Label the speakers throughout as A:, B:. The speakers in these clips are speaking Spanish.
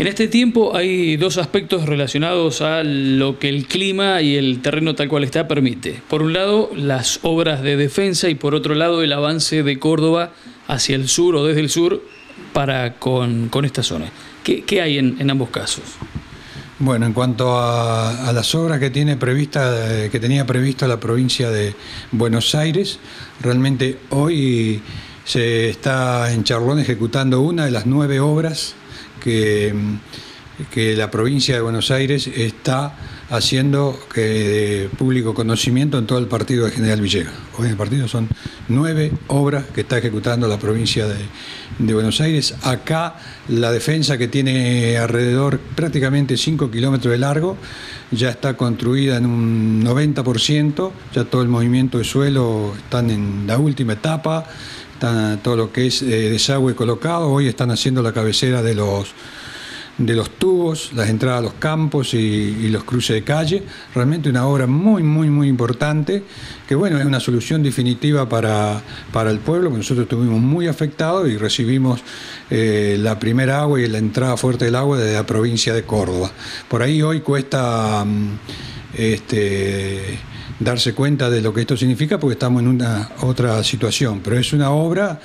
A: En este tiempo hay dos aspectos relacionados a lo que el clima y el terreno tal cual está permite. Por un lado, las obras de defensa y por otro lado, el avance de Córdoba hacia el sur o desde el sur para con, esta zona. ¿Qué, hay en, ambos casos?
B: Bueno, en cuanto a, las obras que tiene prevista, que tenía prevista la provincia de Buenos Aires, realmente hoy se está en Charlón ejecutando una de las nueve obras que, la provincia de Buenos Aires está haciendo que de público conocimiento en todo el partido de General Villegas. Hoy en el partido son nueve obras que está ejecutando la provincia de, Buenos Aires. Acá la defensa que tiene alrededor prácticamente 5 kilómetros de largo ya está construida en un 90%, ya todo el movimiento de suelo están en la última etapa, está todo lo que es eh, desagüe colocado, hoy están haciendo la cabecera de los de los tubos, las entradas a los campos y, los cruces de calle. Realmente una obra muy, muy, muy importante, que bueno, es una solución definitiva para, para el pueblo, que nosotros estuvimos muy afectados y recibimos eh, la primera agua y la entrada fuerte del agua desde la provincia de Córdoba. Por ahí hoy cuesta mm, este, darse cuenta de lo que esto significa porque estamos en una otra situación, pero es una obra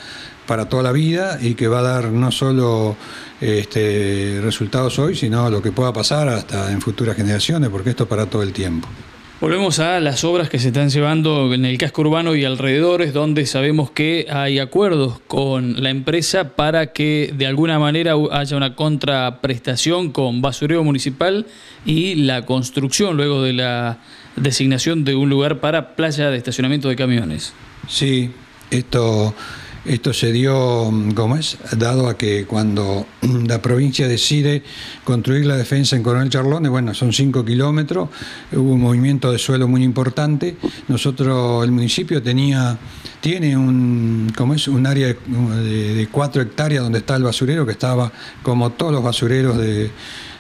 B: para toda la vida y que va a dar no solo este, resultados hoy, sino lo que pueda pasar hasta en futuras generaciones, porque esto para todo el tiempo.
A: Volvemos a las obras que se están llevando en el casco urbano y alrededores, donde sabemos que hay acuerdos con la empresa para que de alguna manera haya una contraprestación con basurero municipal y la construcción luego de la designación de un lugar para playa de estacionamiento de camiones.
B: Sí, esto esto se dio, ¿cómo es? Dado a que cuando la provincia decide construir la defensa en Coronel Charlones, bueno, son cinco kilómetros, hubo un movimiento de suelo muy importante. Nosotros, el municipio tenía, tiene un, ¿cómo es? Un área de, de cuatro hectáreas donde está el basurero, que estaba como todos los basureros de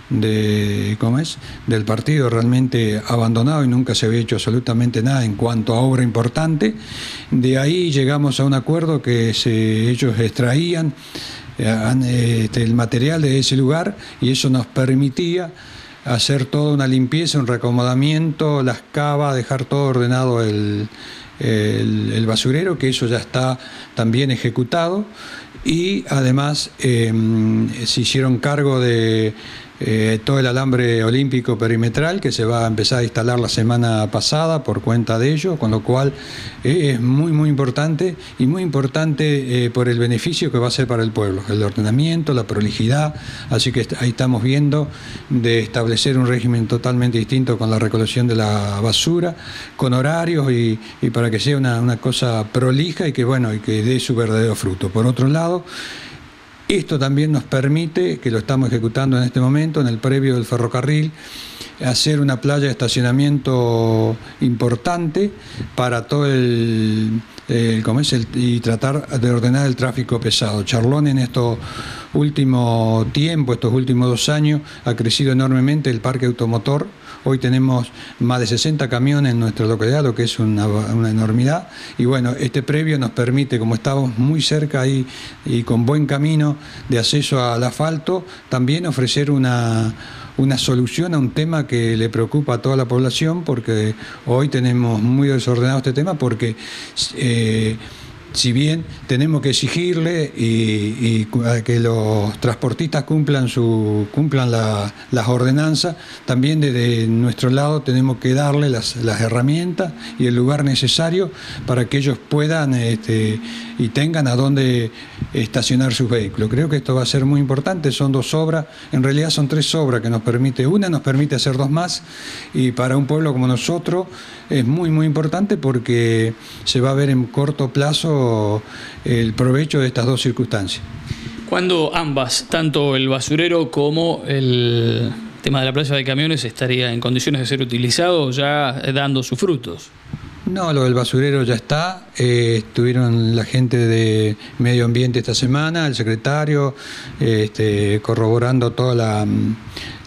B: de, ¿cómo es? del partido realmente abandonado y nunca se había hecho absolutamente nada en cuanto a obra importante. De ahí llegamos a un acuerdo que ellos extraían eh, este, el material de ese lugar y eso nos permitía hacer toda una limpieza, un reacomodamiento, las cavas, dejar todo ordenado el, el, basurero, que eso ya está también ejecutado. Y además em, se hicieron cargo de eh, todo el alambre olímpico perimetral que se va a empezar a instalar la semana pasada por cuenta de ello, con lo cual eh, es muy muy importante y muy importante eh, por el beneficio que va a ser para el pueblo, el ordenamiento, la prolijidad, así que ahí estamos viendo de establecer un régimen totalmente distinto con la recolección de la basura, con horarios y, para que sea una, una cosa prolija y que bueno y que dé su verdadero fruto. Por otro lado, esto también nos permite, que lo estamos ejecutando en este momento, en el previo del ferrocarril, hacer una playa de estacionamiento importante para todo el, el, y tratar de ordenar el tráfico pesado. Charlón en estos últimos tiempos, estos últimos dos años, ha crecido enormemente el parque automotor Hoy tenemos más de 60 camiones en nuestra localidad, lo que es una, enormidad. Y bueno, este previo nos permite, como estamos muy cerca ahí y con buen camino de acceso al asfalto, también ofrecer una una solución a un tema que le preocupa a toda la población porque hoy tenemos muy desordenado este tema porque eh, si bien tenemos que exigirle y, que los transportistas cumplan su cumplan las ordenanzas, también desde nuestro lado tenemos que darle las, herramientas y el lugar necesario para que ellos puedan este, y tengan a dónde estacionar sus vehículos. Creo que esto va a ser muy importante, son dos obras, en realidad son tres obras que nos permite, una nos permite hacer dos más y para un pueblo como nosotros es muy muy importante porque se va a ver en corto plazo el provecho de estas dos circunstancias.
A: Cuando ambas, tanto el basurero como el tema de la playa de camiones, estaría en condiciones de ser utilizado ya dando sus frutos?
B: No, lo del basurero ya está eh, estuvieron la gente de medio ambiente esta semana, el secretario, este, corroborando toda la,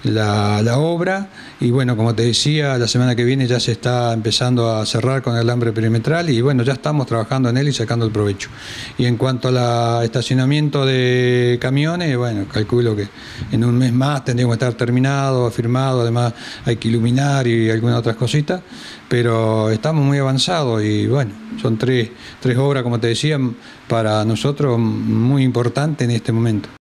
B: la, obra y bueno, como te decía, la semana que viene ya se está empezando a cerrar con el alambre perimetral y bueno, ya estamos trabajando en él y sacando el provecho. Y en cuanto al estacionamiento de camiones, bueno, calculo que en un mes más tendríamos que estar terminado, firmado, además hay que iluminar y algunas otras cositas, pero estamos muy avanzados y bueno, son tres, tres obras, como te decía, para nosotros muy importantes en este momento.